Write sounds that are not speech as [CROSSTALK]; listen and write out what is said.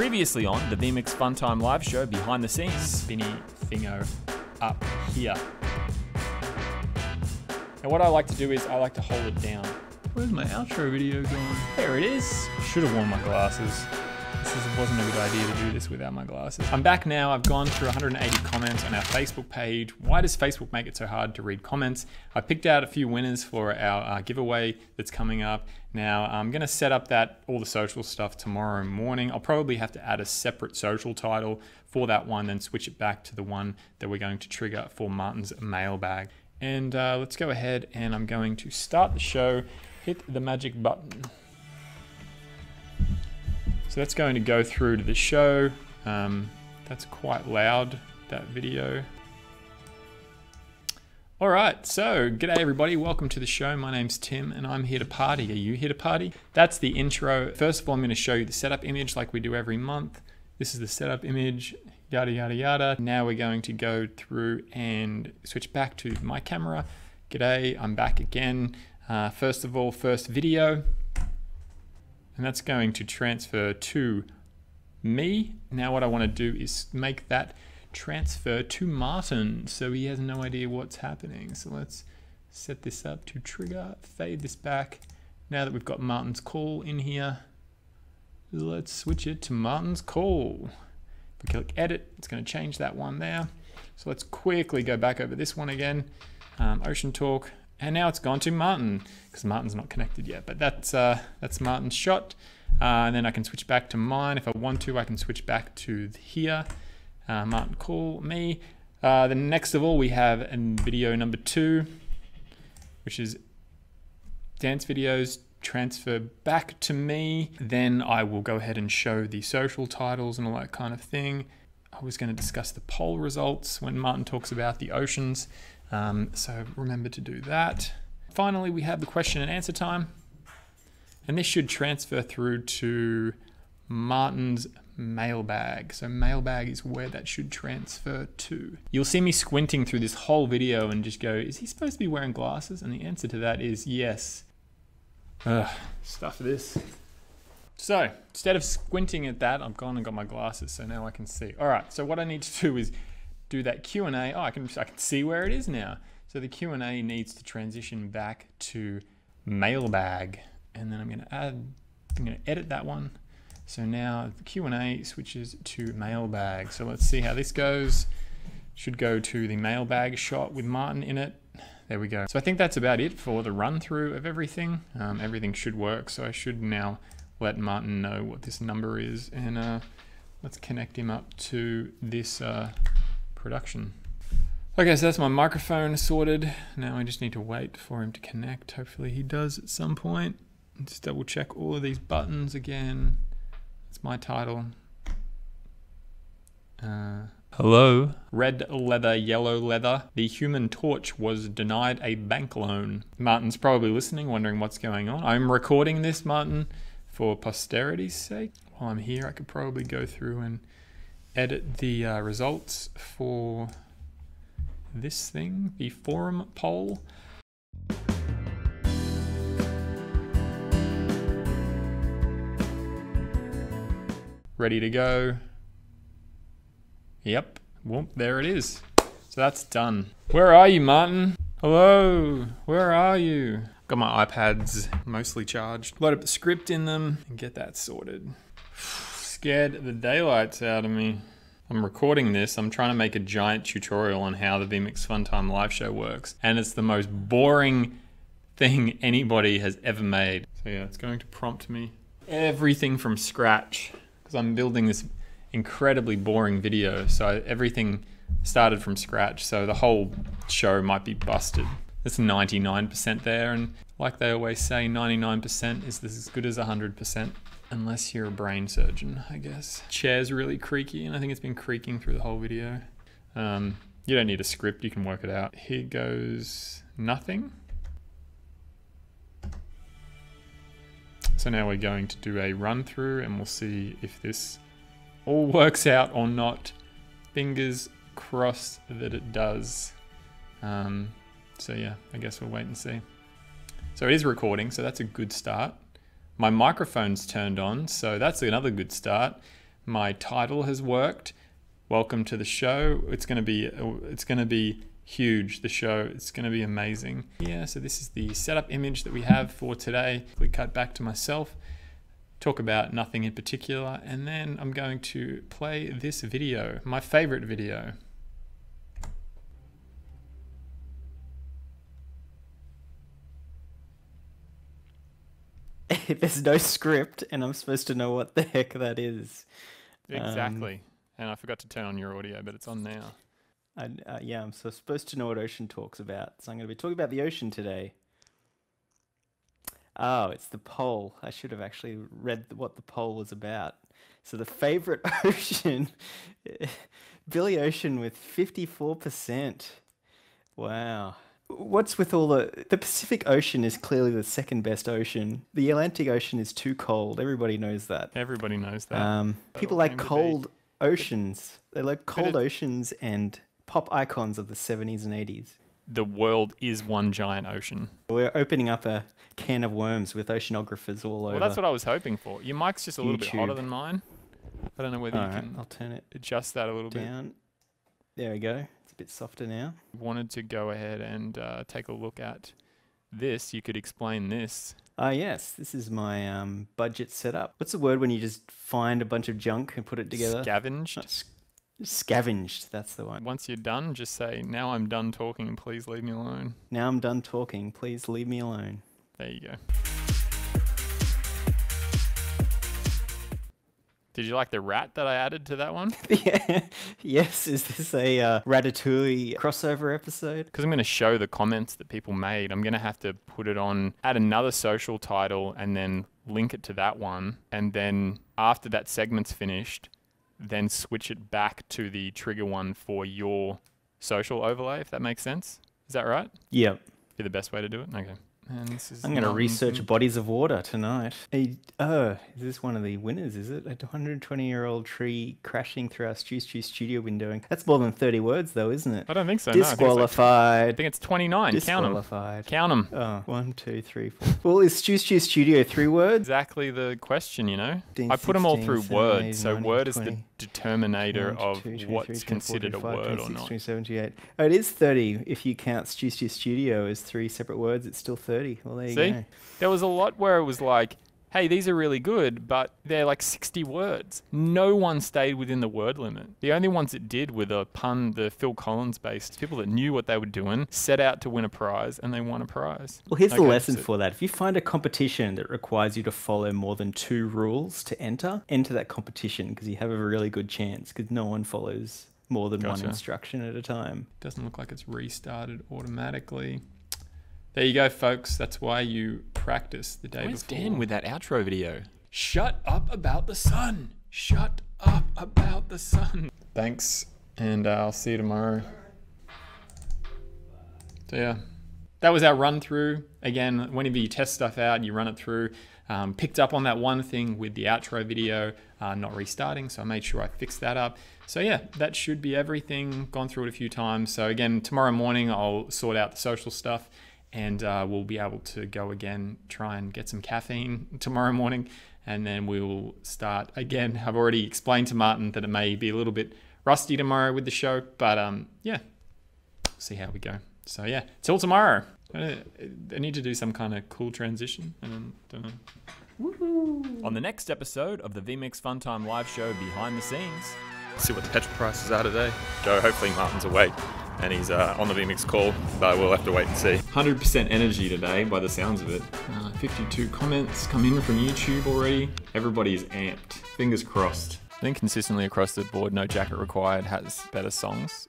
Previously on the vMix Funtime live show behind the scenes, spinny thingo up here. And what I like to do is I like to hold it down. Where's my outro video going? There it is. Should have worn my glasses. This is, wasn't a good idea to do this without my glasses. I'm back now. I've gone through 180 comments on our Facebook page. Why does Facebook make it so hard to read comments? I picked out a few winners for our uh, giveaway that's coming up. Now, I'm going to set up that all the social stuff tomorrow morning. I'll probably have to add a separate social title for that one, then switch it back to the one that we're going to trigger for Martin's mailbag. And uh, let's go ahead and I'm going to start the show. Hit the magic button. So that's going to go through to the show. Um, that's quite loud, that video. All right, so g'day everybody. Welcome to the show. My name's Tim and I'm here to party. Are you here to party? That's the intro. First of all, I'm going to show you the setup image like we do every month. This is the setup image, yada, yada, yada. Now we're going to go through and switch back to my camera. G'day, I'm back again. Uh, first of all, first video and that's going to transfer to me. Now what I want to do is make that transfer to Martin so he has no idea what's happening. So let's set this up to trigger, fade this back. Now that we've got Martin's call in here, let's switch it to Martin's call. If we click edit, it's going to change that one there. So let's quickly go back over this one again. Um, Ocean Talk, and now it's gone to Martin because Martin's not connected yet. But that's uh, that's Martin's shot. Uh, and then I can switch back to mine. If I want to, I can switch back to here. Uh, Martin, call me. Uh, next of all, we have video number two, which is dance videos transfer back to me. Then I will go ahead and show the social titles and all that kind of thing. I was going to discuss the poll results when Martin talks about the oceans. Um, so remember to do that. Finally, we have the question and answer time. And this should transfer through to Martin's mailbag. So mailbag is where that should transfer to. You'll see me squinting through this whole video and just go, is he supposed to be wearing glasses? And the answer to that is yes. Ugh, stuff this. So instead of squinting at that, I've gone and got my glasses, so now I can see. All right, so what I need to do is do that Q&A. Oh, I can, I can see where it is now. So the Q&A needs to transition back to mailbag. And then I'm going to add, I'm going to edit that one. So now the Q&A switches to mailbag. So let's see how this goes. Should go to the mailbag shot with Martin in it. There we go. So I think that's about it for the run through of everything. Um, everything should work. So I should now let Martin know what this number is. And uh, let's connect him up to this uh, production. Okay, so that's my microphone sorted. Now I just need to wait for him to connect. Hopefully he does at some point. Just double check all of these buttons again. It's my title. Uh, hello. Red leather, yellow leather. The human torch was denied a bank loan. Martin's probably listening, wondering what's going on. I'm recording this, Martin, for posterity's sake. While I'm here, I could probably go through and edit the uh, results for this thing, the forum poll. Ready to go. Yep, whoop, there it is. So that's done. Where are you, Martin? Hello, where are you? Got my iPads mostly charged. Load up the script in them and get that sorted [SIGHS] scared the daylights out of me. I'm recording this, I'm trying to make a giant tutorial on how the vMix Funtime live show works, and it's the most boring thing [LAUGHS] anybody has ever made. So yeah, it's going to prompt me everything from scratch, because I'm building this incredibly boring video, so everything started from scratch, so the whole show might be busted. It's 99% there, and like they always say, 99% is as good as 100%. Unless you're a brain surgeon, I guess. Chair's really creaky, and I think it's been creaking through the whole video. Um, you don't need a script, you can work it out. Here goes nothing. So now we're going to do a run through and we'll see if this all [LAUGHS] works out or not. Fingers crossed that it does. Um, so yeah, I guess we'll wait and see. So it is recording, so that's a good start. My microphone's turned on, so that's another good start. my title has worked. Welcome to the show. It's going to be it's going to be huge. The show it's going to be amazing. Yeah, so this is the setup image that we have for today. We cut back to myself, talk about nothing in particular, and then I'm going to play this video, my favorite video. [LAUGHS] There's no script, and I'm supposed to know what the heck that is. Exactly. Um, and I forgot to turn on your audio, but it's on now. I, uh, yeah, I'm so supposed to know what ocean talks about. So I'm going to be talking about the ocean today. Oh, it's the poll. I should have actually read what the poll was about. So the favorite [LAUGHS] ocean, [LAUGHS] Billy Ocean with 54%. Wow. What's with all the the Pacific Ocean is clearly the second best ocean. The Atlantic Ocean is too cold. Everybody knows that. Everybody knows that. Um, people like cold oceans. They like cold oceans and pop icons of the 70s and 80s. The world is one giant ocean. We're opening up a can of worms with oceanographers all over. Well, that's what I was hoping for. Your mic's just a little bit hotter than mine. I don't know whether all you right, can I'll turn it adjust that a little bit down. bit. There we go. It's a bit softer now. Wanted to go ahead and uh, take a look at this. You could explain this. Ah, uh, yes. This is my um, budget setup. What's the word when you just find a bunch of junk and put it together? Scavenged. Scavenged, that's the one. Once you're done, just say, Now I'm done talking please leave me alone. Now I'm done talking, please leave me alone. There you go. Did you like the rat that I added to that one? [LAUGHS] yeah. Yes. Is this a uh, Ratatouille crossover episode? Because I'm going to show the comments that people made. I'm going to have to put it on, add another social title, and then link it to that one. And then after that segment's finished, then switch it back to the trigger one for your social overlay, if that makes sense. Is that right? Yep. Be the best way to do it? Okay. I'm going to research bodies of water tonight. A, oh, is this one of the winners? Is it a 120 year old tree crashing through our Stew Stew studio window? That's more than 30 words, though, isn't it? I don't think so. Disqualified. No, I, think it's like, I think it's 29. Disqualified. Count them. Oh, one, two, three, four. well, is Stew Stew studio three words? Exactly the question, you know. 15, I put them all through 16, words, so word 20. is the determinator of what's considered 45, a word 26, or not. 27, 28. Oh, it is 30 if you count Stew Stew studio as three separate words. It's still 30. Well, there you See? go. There was a lot where it was like, hey, these are really good, but they're like 60 words. No one stayed within the word limit. The only ones that did were the pun, the Phil Collins based people that knew what they were doing, set out to win a prize, and they won a prize. Well, here's okay, the lesson so for that. If you find a competition that requires you to follow more than two rules to enter, enter that competition because you have a really good chance because no one follows more than gotcha. one instruction at a time. Doesn't look like it's restarted automatically. There you go, folks. That's why you practice the day Where's before. Dan with that outro video? Shut up about the sun. Shut up about the sun. Thanks, and uh, I'll see you tomorrow. So yeah, that was our run through. Again, whenever you test stuff out, you run it through. Um, picked up on that one thing with the outro video uh, not restarting, so I made sure I fixed that up. So yeah, that should be everything. Gone through it a few times. So again, tomorrow morning I'll sort out the social stuff and uh, we'll be able to go again, try and get some caffeine tomorrow morning, and then we will start again. I've already explained to Martin that it may be a little bit rusty tomorrow with the show, but um, yeah, see how we go. So yeah, till tomorrow. I need to do some kind of cool transition, and don't know. Woo-hoo. On the next episode of the vMix Funtime live show behind the scenes, see what the petrol prices are today. Go. Hopefully Martin's awake and he's uh, on the vMix call, but we'll have to wait and see. 100% energy today by the sounds of it. Uh, 52 comments come in from YouTube already. Everybody is amped. Fingers crossed. I think consistently across the board, No Jacket Required has better songs